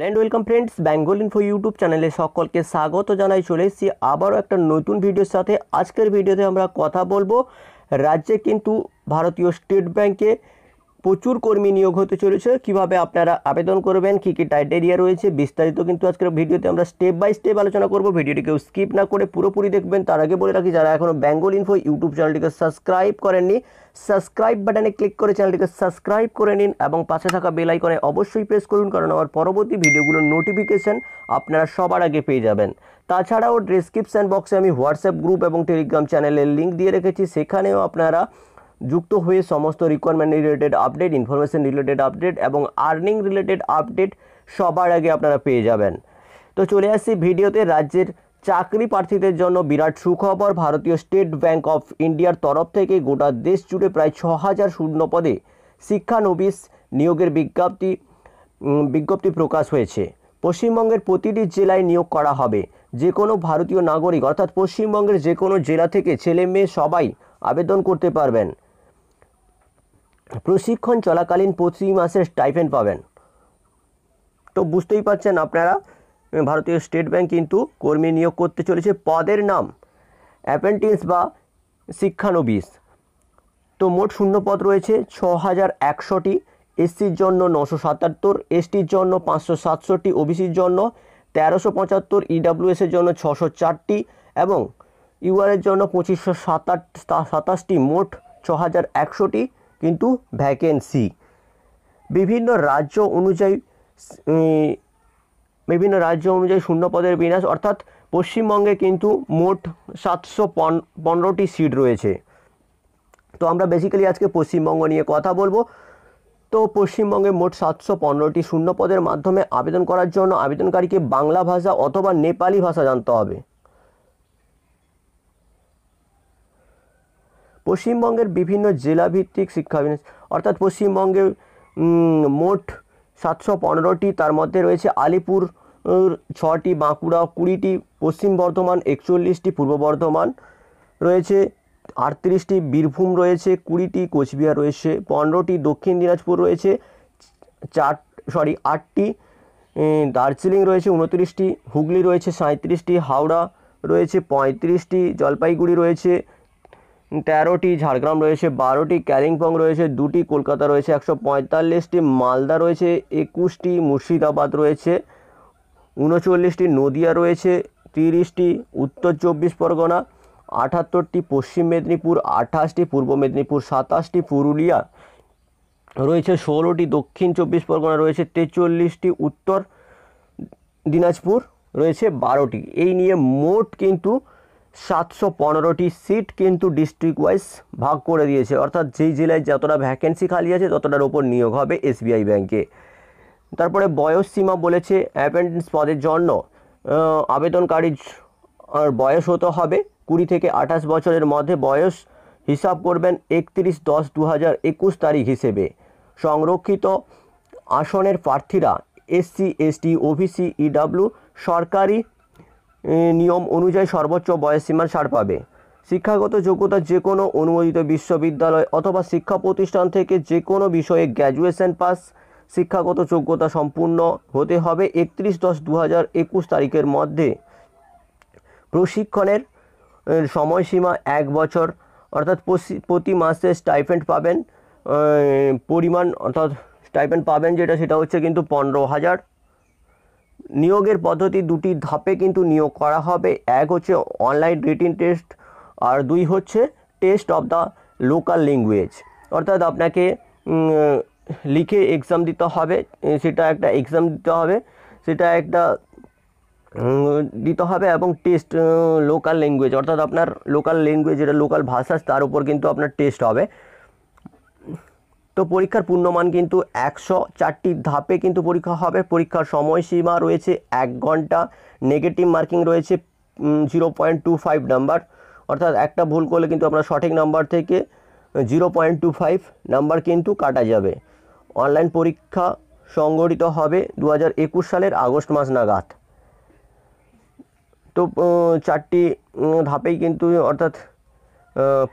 Land welcome friends Bengal info YouTube চ্যানেলে সকলকে স্বাগত জানাই। চলে এসেছি আবারও একটা নতুন ভিডিওর সাথে। আজকের ভিডিওতে আমরা কথা বলব, রাজ্যে কিন্তু ভারতীয় স্টেট ব্যাংকে প্রচুর কর্মী নিয়োগ হতে চলেছে। কীভাবে আপনারা আবেদন করবেন, কী কী টাইটেরিয়া রয়েছে, বিস্তারিত কিন্তু আজকের ভিডিওতে আমরা স্টেপ বাই স্টেপ আলোচনা করব। ভিডিওটি কেউ স্কিপ না করে পুরোপুরি দেখবেন। তার আগে বলে রাখি, যারা এখনও বেঙ্গল ইনফো ইউটিউব চ্যানেলটিকে সাবস্ক্রাইব করেননি সাবস্ক্রাইব বাটনে ক্লিক করে চ্যানেলটিকে সাবস্ক্রাইব করে নিন এবং পাশে থাকা বেল আইকনে অবশ্যই প্রেস করুন, কারণ আমার পরবর্তী ভিডিওগুলোর নোটিফিকেশন আপনারা সবার আগে পেয়ে যাবেন। তাছাড়াও ডেসক্রিপশান বক্সে আমি হোয়াটসঅ্যাপ গ্রুপ এবং টেলিগ্রাম চ্যানেলের লিঙ্ক দিয়ে রেখেছি। সেখানেও আপনারা যুক্ত হয়ে সমস্ত requirement related update information related update এবং আর্নিং রিলেটেড আপডেট সবার আগে আপনারা পেয়ে যাবেন। তো চলে আসছি ভিডিওতে, রাজ্যের চাকরি প্রার্থীদের জন্য বিরাট সুখবর। ভারতীয় স্টেট ব্যাংক অফ ইন্ডিয়ার তরফ থেকে গোটা দেশ জুড়ে প্রায় ছ হাজার শূন্য পদে শিক্ষানবিশ নিয়োগের বিজ্ঞপ্তি বিজ্ঞপ্তি প্রকাশ হয়েছে। পশ্চিমবঙ্গের প্রতিটি জেলায় নিয়োগ করা হবে। যে কোনো ভারতীয় নাগরিক, অর্থাৎ পশ্চিমবঙ্গের যে কোনো জেলা থেকে ছেলে মেয়ে সবাই আবেদন করতে পারবেন। প্রশিক্ষণ চলাকালীন প্রতি মাসের স্টাইপেন্ড পাবেন। তো বুঝতেই পারছেন আপনারা ভারতীয় স্টেট ব্যাংক কিন্তু কর্মী নিয়োগ করতে চলেছে পদের নাম অ্যাপ্রেন্টিস বা শিক্ষানবিশ। তো মোট শূন্য পদ রয়েছে ছ হাজার একশোটি এসসির জন্য নশো সাতাত্তর এসটির জন্য পাঁচশো সাতষট্টি ওবিসির জন্য তেরোশো পঁচাত্তর ইডাব্লিউএসের জন্য ছশো চারটি এবং ইউআরের জন্য পঁচিশশো সাতাশ সাতাশটি, মোট ছ হাজার একশোটি কিন্তু ভ্যাকেন্সি বিভিন্ন রাজ্য অনুযায়ী বিভিন্ন রাজ্য অনুযায়ী শূন্য পদের বিন্যাস অর্থাৎ পশ্চিমবঙ্গে কিন্তু মোট সাতশো পনেরোটি সিট রয়েছে। তো আমরা বেসিক্যালি আজকে পশ্চিমবঙ্গ নিয়ে কথা বলব। তো পশ্চিমবঙ্গে মোট সাতশো পনেরোটি শূন্য পদের মাধ্যমে আবেদন করার জন্য আবেদনকারীকে বাংলা ভাষা অথবা নেপালি ভাষা জানতে হবে। পশ্চিমবঙ্গের বিভিন্ন জেলাভিত্তিক শিক্ষা অর্থাৎ পশ্চিমবঙ্গে মোট সাতশো পনেরোটি, তার মধ্যে রয়েছে আলিপুর ছটি, বাঁকুড়া কুড়িটি, পশ্চিম বর্ধমান একচল্লিশটি, পূর্ব বর্ধমান রয়েছে আটত্রিশটি, বীরভূম রয়েছে কুড়িটি, কোচবিহার রয়েছে পনেরোটি, দক্ষিণ দিনাজপুর রয়েছে চার, সরি, আটটি দার্জিলিং রয়েছে উনত্রিশটি, হুগলি রয়েছে সাঁত্রিশটি হাওড়া রয়েছে পঁয়ত্রিশটি, জলপাইগুড়ি রয়েছে তেরোটি ঝাড়গ্রাম রয়েছে, বারোটি কালিম্পং রয়েছে, দুটি কলকাতা রয়েছে, একশো পঁয়তাল্লিশটি মালদা রয়েছে, একুশটি মুর্শিদাবাদ রয়েছে, উনচল্লিশটি নদিয়া রয়েছে, তিরিশটি উত্তর চব্বিশ পরগনা, আটাত্তরটি পশ্চিম মেদিনীপুর, আঠাশটি পূর্ব মেদিনীপুর, সাতাশটি পুরুলিয়া রয়েছে, ষোলোটি দক্ষিণ চব্বিশ পরগনা রয়েছে, তেচল্লিশটি উত্তর দিনাজপুর রয়েছে, বারোটি। এই নিয়ে মোট কিন্তু সাতশো পনেরোটি সিট কিন্তু ডিস্ট্রিক্ট ওয়াইজ ভাগ করে দিয়েছে। অর্থাৎ যেই জেলায় যতটা ভ্যাকেন্সি খালি আছে, ততটার ওপর নিয়োগ হবে এসবিআই ব্যাংকে তারপরে বয়স সীমা বলেছে অ্যাপেন্ডেন্স পদের জন্য। আবেদনকারীর বয়স হতে হবে কুড়ি থেকে আঠাশ বছরের মধ্যে। বয়স হিসাব করবেন একত্রিশ দশ দু হাজার একুশ তারিখ হিসেবে। সংরক্ষিত আসনের প্রার্থীরা এসসি এসটি ওবিসি ইডাব্লিউ সরকারি নিয়ম অনুযায়ী সর্বোচ্চ বয়সসীমার ছাড় পাবে। শিক্ষাগত যোগ্যতা যে কোনো অনুমোদিত বিশ্ববিদ্যালয় অথবা শিক্ষা প্রতিষ্ঠান থেকে যে কোনো বিষয়ে গ্র্যাজুয়েশন পাস, শিক্ষাগত যোগ্যতা সম্পূর্ণ হতে হবে একত্রিশ দশ দু হাজার একুশ তারিখের মধ্যে। প্রশিক্ষণের সময়সীমা এক বছর, অর্থাৎ প্রতি মাসে স্টাইপেন্ড পাবেন পরিমাণ, অর্থাৎ স্টাইপেন্ড পাবেন যেটা, সেটা হচ্ছে কিন্তু পনেরো হাজার। নিয়োগের পদ্ধতি দুটি ধাপে কিন্তু নিয়োগ করা হবে। এক হচ্ছে অনলাইন রিটিন টেস্ট আর দুই হচ্ছে test of the local language অর্থাৎ আপনাকে লিখে এক্সাম দিতে হবে। সেটা একটা এক্সাম দিতে হবে। সেটা একটা দিতে হবে এবং টেস্ট লোকাল ল্যাঙ্গুয়েজ অর্থাৎ আপনার লোকাল ল্যাঙ্গুয়েজ যেটা লোকাল ভাষা, তার উপর কিন্তু আপনার টেস্ট হবে। তো পরীক্ষার পূর্ণমান কিন্তু একশো চারটি ধাপে কিন্তু পরীক্ষা হবে। পরীক্ষার সময়সীমা রয়েছে এক ঘণ্টা। নেগেটিভ মার্কিং রয়েছে zero point two five number. অর্থাৎ একটা ভুল করলে কিন্তু আপনার সঠিক নাম্বার থেকে zero point two five number কিন্তু কাটা যাবে। অনলাইন পরীক্ষা সংগঠিত হবে দু হাজার একুশ সালের আগস্ট মাস নাগাদ। তো চারটি ধাপেই কিন্তু অর্থাৎ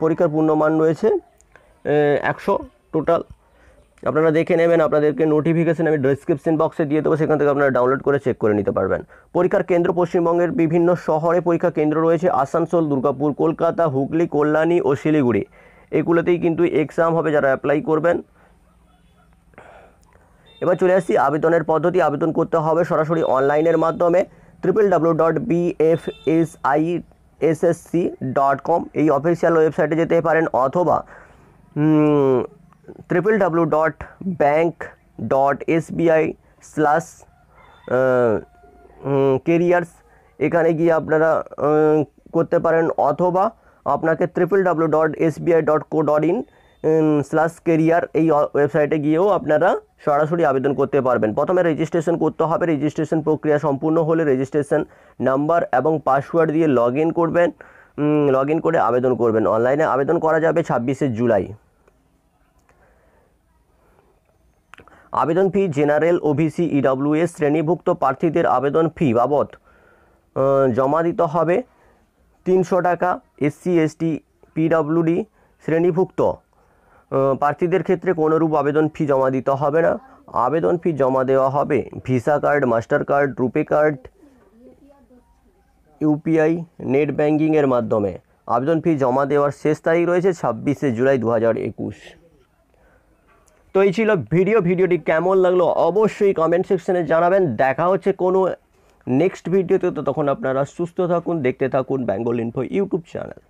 পরীক্ষার পূর্ণমান রয়েছে একশো টোটাল। আপনারা দেখে নেবেন, আপনাদেরকে নোটিফিকেশন আমি ডিসক্রিপশন বক্সে দিয়ে দেবো, সেখান থেকে আপনারা ডাউনলোড করে চেক করে নিতে পারবেন। পরীক্ষার কেন্দ্র পশ্চিমবঙ্গের বিভিন্ন শহরে পরীক্ষা কেন্দ্র রয়েছে, আসানসোল, দুর্গাপুর, কলকাতা, হুগলি, কল্যাণী ও শিলিগুড়ি। এগুলোতেই কিন্তু এক্সাম হবে, যারা অ্যাপ্লাই করবেন। এবার চলে আসছি আবেদনের পদ্ধতি। আবেদন করতে হবে সরাসরি অনলাইনের মাধ্যমে triple W dot BFSI SSC dot com এই অফিসিয়াল ওয়েবসাইটে যেতে পারেন, অথবা এসবিআই স্ল্যাশ কেরিয়ার্স এখানে গিয়ে আপনারা করতে পারেন অথবা আপনাকে triple W dot SBI dot co dot in slash career এই ওয়েবসাইটে গিয়েও আপনারা সরাসরি আবেদন করতে পারবেন। প্রথমে রেজিস্ট্রেশন করতে হবে। রেজিস্ট্রেশন প্রক্রিয়া সম্পূর্ণ হলে রেজিস্ট্রেশন নাম্বার এবং পাসওয়ার্ড দিয়ে লগ করবেন। লগ করে আবেদন করবেন। অনলাইনে আবেদন করা যাবে ছাব্বিশে জুলাই। আবেদন ফি জেনারেল ওবিসি ইডব্লিউএস শ্রেণীভুক্ত প্রার্থীদের আবেদন ফি বাবদ জমা দিতে হবে তিনশো টাকা এসসি এসটি পিডব্লিউডি শ্রেণীভুক্ত। প্রার্থীদের ক্ষেত্রে কোনোরূপ আবেদন ফি জমা দিতে হবে না। আবেদন ফি জমা দেওয়া হবে Visa card Mastercard RuPay card UPI net ব্যাঙ্কিংয়ের মাধ্যমে। আবেদন ফি জমা দেওয়ার শেষ তারিখ রয়েছে ছাব্বিশে জুলাই দু হাজার একুশ। তো এই ছিল ভিডিও। ভিডিওটি কেমন লাগল অবশ্যই কমেন্ট সেকশনে জানাবেন। দেখা হচ্ছে কোনো নেক্সট ভিডিওতে তো। তখন আপনারা সুস্থ থাকুন, দেখতে থাকুন বেঙ্গল ইনফো ইউটিউব চ্যানেল